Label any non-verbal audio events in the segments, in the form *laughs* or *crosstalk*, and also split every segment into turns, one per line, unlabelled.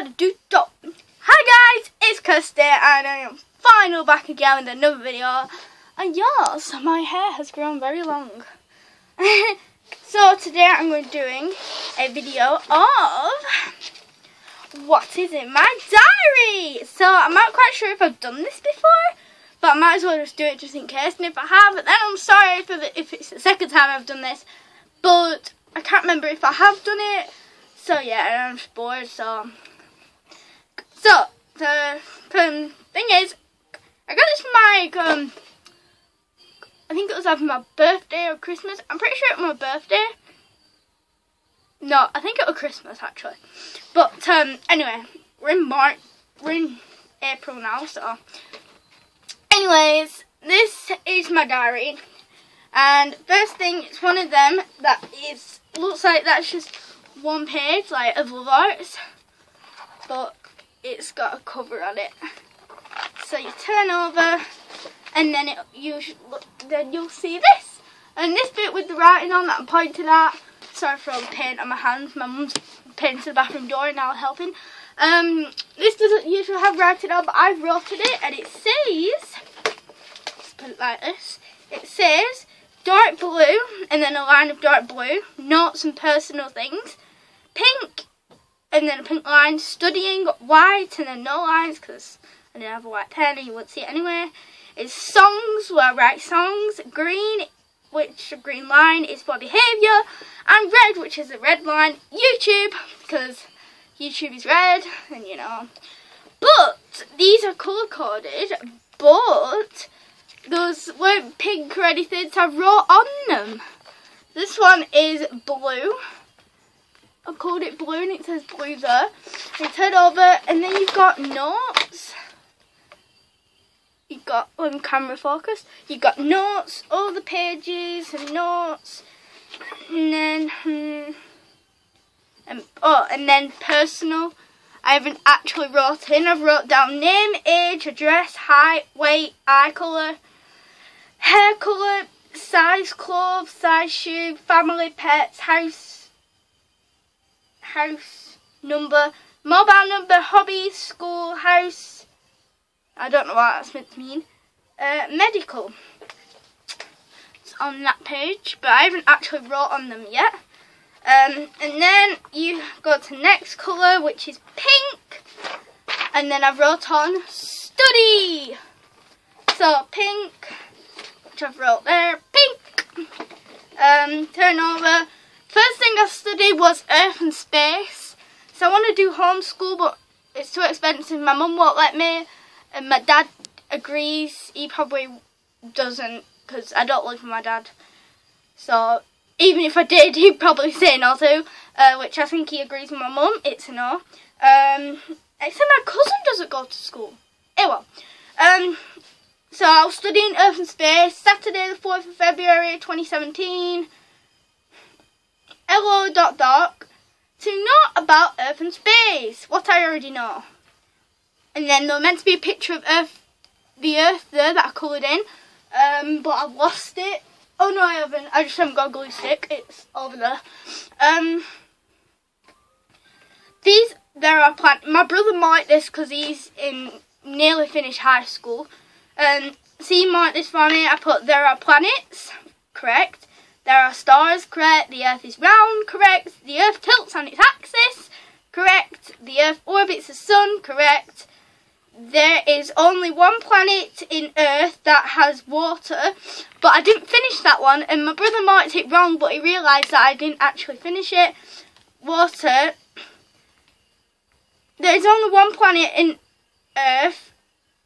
ado, stop. Hi guys, it's Kirsty and I am finally back again with another video. And yes, my hair has grown very long. *laughs* so today I'm going to be doing a video of what is in my diary. So I'm not quite sure if I've done this before, but I might as well just do it just in case. And if I have, then I'm sorry if it's the second time I've done this. But I can't remember if I have done it. So yeah, I'm bored. So so the um, thing is, I got this for my um, I think it was either my birthday or Christmas. I'm pretty sure it was my birthday. No, I think it was Christmas actually. But um, anyway, we're in March. We're in April now, so. Anyways, this is my diary. And first thing, it's one of them that is looks like that's just one page, like of love arts, but it's got a cover on it. So you turn over, and then it you look, then you'll see this, and this bit with the writing on that I'm pointing at. Sorry for all the paint on my hands. My mum's painting the bathroom door and now helping. Um, this doesn't usually have writing on, but I've wrote it, and it says, put it like this. It says dark blue, and then a line of dark blue, notes and personal things. Pink, and then a pink line, studying, white, and then no lines, because I didn't have a white pen and you wouldn't see it anywhere. Is songs, where I write songs. Green, which green line is for behaviour. And red, which is a red line. YouTube, because YouTube is red, and you know. But, these are colour coded, but those weren't pink or anything, so I wrote on them. This one is blue. I called it blue and it says blue there. You turn over and then you've got notes. You've got on camera focus. You've got notes, all the pages and notes. And then hmm, and oh and then personal. I haven't actually wrote in. I've wrote down name, age, address, height, weight, eye colour, hair colour, size clothes, size shoe, family, pets, house, house number, mobile number, hobbies, school, house. I don't know what that's meant to mean. Uh, medical. It's on that page, but I haven't actually wrote on them yet. Um, and then you go to next colour, which is pink. And then I've wrote on study. So pink which I've wrote there, pink. Um, turn over. First thing I studied was Earth and Space. So I want to do homeschool, but it's too expensive. My mum won't let me, and my dad agrees. He probably doesn't, because I don't live with my dad. So even if I did, *laughs* he'd probably say no to, uh, which I think he agrees with my mum. It's a no. Um, except my cousin doesn't go to school. Anyway, um, so I was studying Earth and Space, Saturday the 4th of February 2017. Hello, dot doc. To know about Earth and Space, what I already know. And then there was meant to be a picture of Earth, the Earth there that I coloured in, um, but I've lost it. Oh no, I haven't. I just haven't got a glue stick. It's over there. Um, these there are plant. My brother might this because he's in nearly finished high school. Um, see, mark this for me. I put there are planets, correct. There are stars, correct. The Earth is round, correct. The Earth tilts on its axis, correct. The Earth orbits the Sun, correct. There is only one planet in Earth that has water, but I didn't finish that one, and my brother marked it wrong, but he realised that I didn't actually finish it. Water. There is only one planet in Earth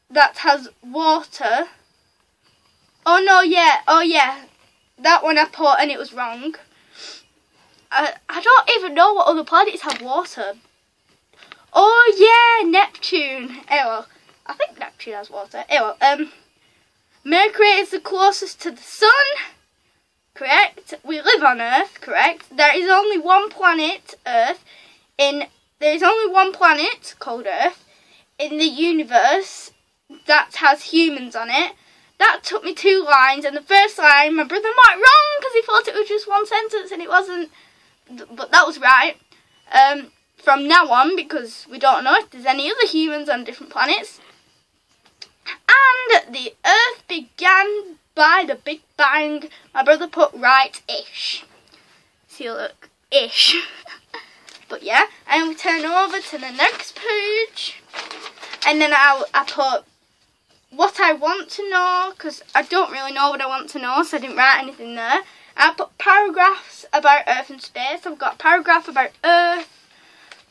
that has water. Oh no, yeah, oh yeah. That one I put and it was wrong. I, I don't even know what other planets have water. Oh yeah, Neptune. Oh, I think Neptune has water. Oh, um, Mercury is the closest to the Sun. Correct. We live on Earth. Correct. There is only one planet, Earth. In there is only one planet called Earth in the universe that has humans on it. That took me two lines, and the first line my brother marked wrong because he thought it was just one sentence and it wasn't, but that was right. Um, from now on because we don't know if there's any other humans on different planets. And the Earth began by the Big Bang. My brother put right-ish. See, look, ish. *laughs* but yeah, and we turn over to the next page. And then I, I put what I want to know because I don't really know what I want to know, so I didn't write anything there. I put paragraphs about Earth and space. I've got a paragraph about Earth,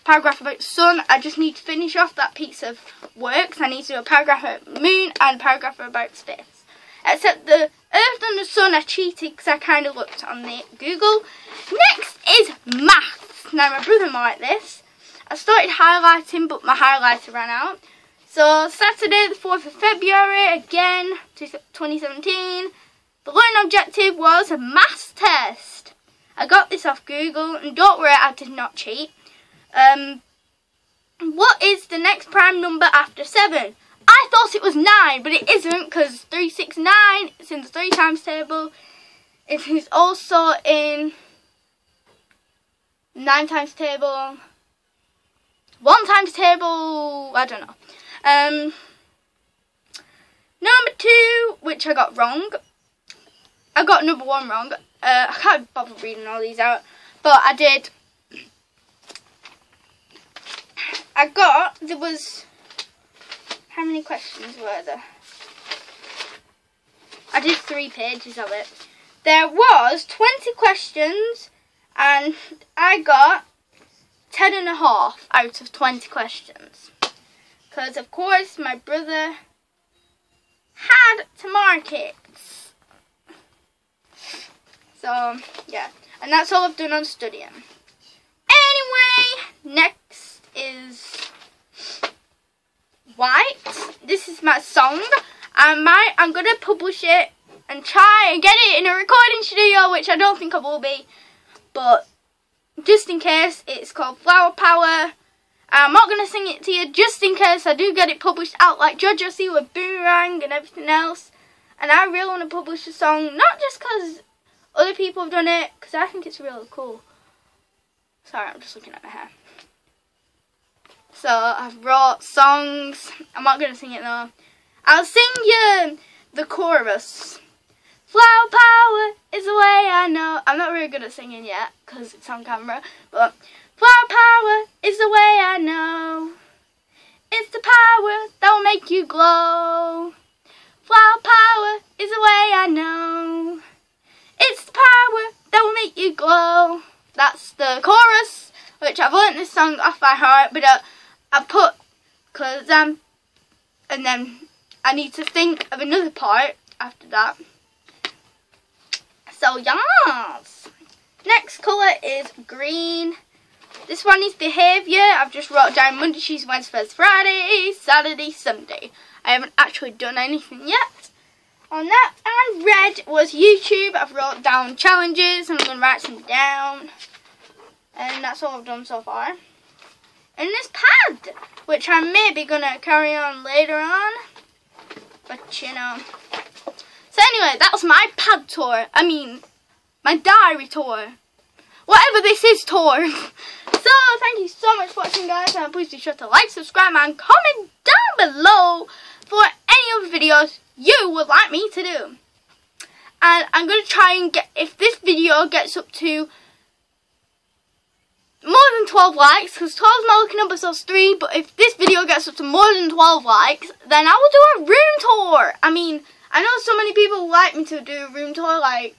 paragraph about Sun. I just need to finish off that piece of work. So I need to do a paragraph about Moon and a paragraph about space. Except the Earth and the Sun are cheated because I kind of looked on the Google. Next is maths. Now my brother might like this. I started highlighting but my highlighter ran out. So Saturday the 4th of February again 2017 the learning objective was a maths test. I got this off Google and don't worry I did not cheat. Um, what is the next prime number after 7? I thought it was 9 but it isn't because 369 is in the 3 times table. It is also in 9 times table. 1 times table, I don't know. Um, number 2, which I got wrong, I got number one wrong. Uh, I can't bother reading all these out, but I did. I got, there was, how many questions were there? I did three pages of it. There was 20 questions and I got 10 and a half out of 20 questions. Because of course my brother had to mark it. So, yeah. And that's all I've done on studying. Anyway, next is White. This is my song. I might, I'm going to publish it and try and get it in a recording studio, which I don't think I will be. But just in case, it's called Flower Power. I'm not going to sing it to you just in case I do get it published out like JoJo Siwa with Boomerang and everything else. And I really want to publish the song, not just because other people have done it because I think it's really cool. Sorry, I'm just looking at my hair. So I've wrote songs. I'm not gonna sing it though. I'll sing you the chorus. Flower power is the way I know. I'm not really good at singing yet because it's on camera, but flower power is the way I know. It's the power that will make you glow. Flower power is the way I know. It's the power that will make you glow. That's the chorus, which I've learnt this song off by heart, but uh, I put, because, um, and then I need to think of another part after that. So, yes. Next colour is green. This one is behaviour. I've just wrote down Monday, Tuesday, Wednesday, Thursday, Friday, Saturday, Sunday. I haven't actually done anything yet on that. And red was YouTube. I've wrote down challenges and I'm going to write some down. And that's all I've done so far. And this pad, which I may be going to carry on later on. But, you know. So anyway, that was my pad tour. I mean, my diary tour. Whatever this is tour. *laughs* so, thank you so much for watching, guys. And please be sure to like, subscribe, and comment down below for any other videos you would like me to do. And I'm going to try and get, if this video gets up to more than 12 likes, because 12 is my lucky number, so it's 3, but if this video gets up to more than 12 likes, then I will do a room tour. I mean, I know so many people like me to do a room tour, like,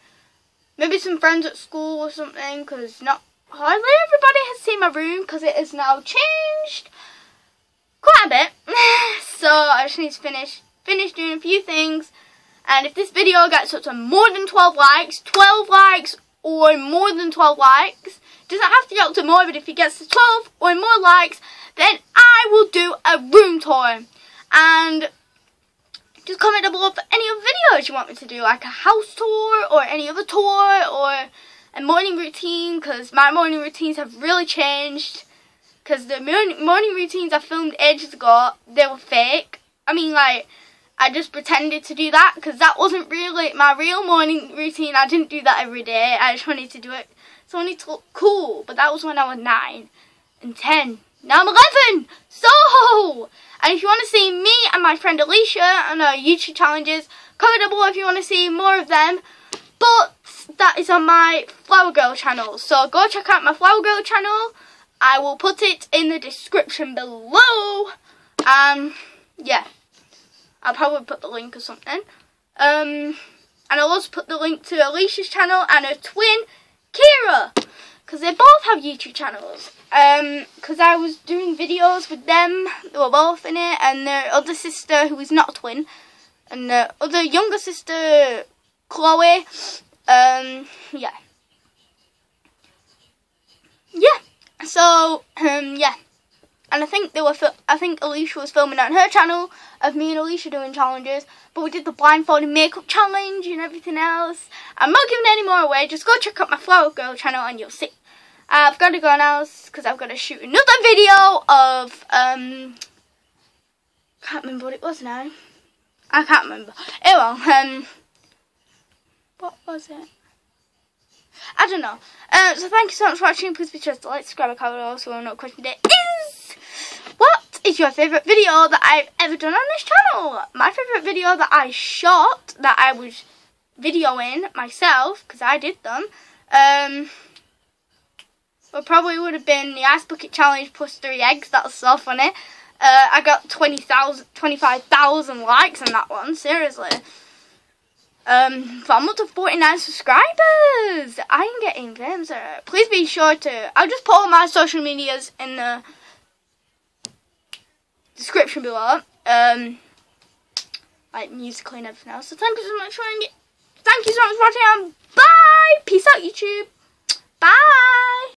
maybe some friends at school or something, because not hardly everybody has seen my room, because it is now changed quite a bit. *laughs* so I just need to finish finish doing a few things. And if this video gets up to more than 12 likes, 12 likes or more than 12 likes, doesn't have to get up to more, but if it gets to 12 or more likes, then I will do a room tour. And just comment down below for any other videos you want me to do, like a house tour or any other tour or a morning routine, because my morning routines have really changed. Because the morning routines I filmed ages ago, they were fake. I mean, like, I just pretended to do that because that wasn't really my real morning routine. I didn't do that every day. I just wanted to do it so I wanted to look cool. But that was when I was nine. and 10. Now I'm 11! So! And if you want to see me and my friend Alisha on our YouTube challenges, comment down below if you want to see more of them. But that is on my Flower Girl channel. So go check out my Flower Girl channel. I will put it in the description below. Um, yeah. I'll probably put the link or something. Um, and I'll also put the link to Alisha's channel and her twin, Keira. Because they both have YouTube channels. Um, because I was doing videos with them. They were both in it. And their other sister, who is not a twin. And their other younger sister, Chloe. Um, yeah. Yeah. So, um, yeah. And I think they were, I think Alisha was filming on her channel of me and Alisha doing challenges. But we did the blindfolded makeup challenge and everything else. I'm not giving any more away. Just go check out my Flower Girl channel and you'll see. I've got to go now because I've got to shoot another video of, um, can't remember what it was now. I can't remember. Anyway, um, what was it? I don't know. Uh, so thank you so much for watching. Please be sure to like, subscribe, and comment also. Another question today is, what is your favourite video that I've ever done on this channel? My favourite video that I shot, that I was videoing myself, because I did them, um, well, probably would have been the Ice Bucket Challenge plus three eggs. That was so funny. Uh, I got 20,000, 25,000 likes on that one, seriously. Um, I'm up to 49 subscribers. I am getting famous. Please be sure to, I'll just put all my social medias in the description below. Um, like Musical.ly and everything else. So thank you so much for watching. thank you so much for watching and bye. Peace out YouTube. Bye.